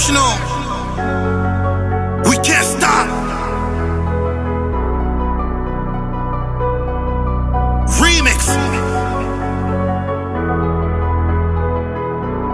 professional.